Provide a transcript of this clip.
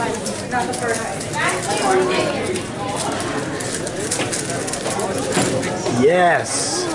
Not the first. Yes.